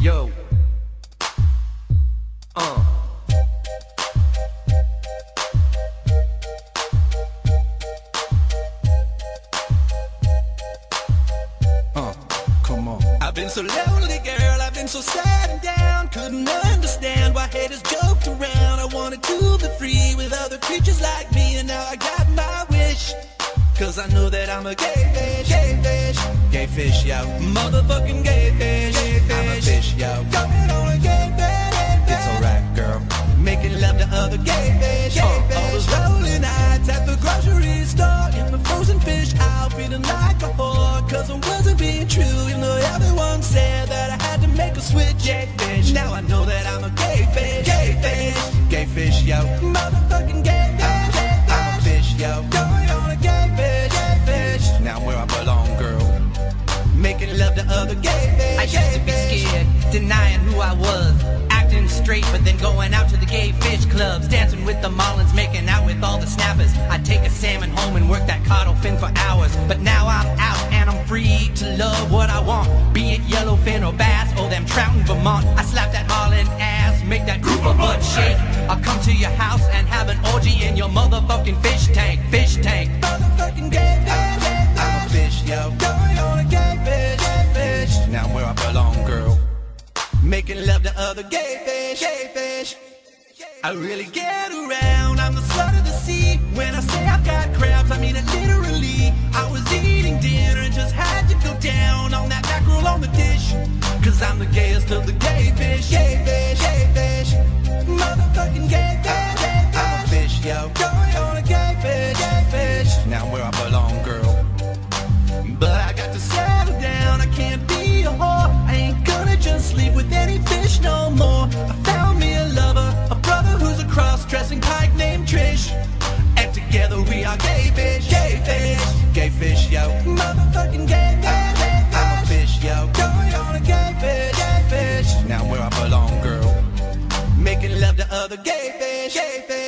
Yo. Uh. Uh, come on. I've been so lonely, girl. I've been so sad and down. Couldn't understand why haters joked around. I wanted to be free with other creatures like me, and now I got my wish. Cause I know that I'm a gay fish, gay fish, Gay fish, yo. motherfucking gay fish, fish aisle, feeling like a whore. Cause I wasn't being true, even though everyone said that I had to make a switch, gay fish. Now I know that I'm a gay fish, gay fish. Gay fish, yo. Motherfucking gay fish, gay I'm a fish. fish, yo. Going on a gay fish, gay fish. Now I'm where I belong, girl. Making love to other gay fish. I used to be scared, denying who I was. Acting straight, but then going out to the gay fish clubs. Dancing with the marlins, making snappers. I'd take a salmon home and work that caudal fin for hours. But now I'm out and I'm free to love what I want. Be it yellowfin or bass or them trout in Vermont. I slap that marlin ass, make that grouper butt shake. I'll come to your house and have an orgy in your motherfucking fish tank, fish tank. Motherfucking gay fish, I'm a fish. fish, yo. Going on a gay fish, gay fish. Now I'm where I belong, girl. Making love to other gay fish, gay fish. I really get around, When I say I've got crabs, I mean it literally. I was eating dinner and just had to go down on that mackerel on the dish. Cause I'm the gayest of the gay fish, gay fish, gay fish. Motherfucking gay fish, gay I'm a fish. fish, yo. Going on a gay fish, gay fish. Now where I belong, girl. But I got to settle down, I can't be Motherfucking gay gay I'm a fish. fish, yo. Going on a gay fish, gay fish. Now where I belong, girl. Making love to other gay fish, gay fish.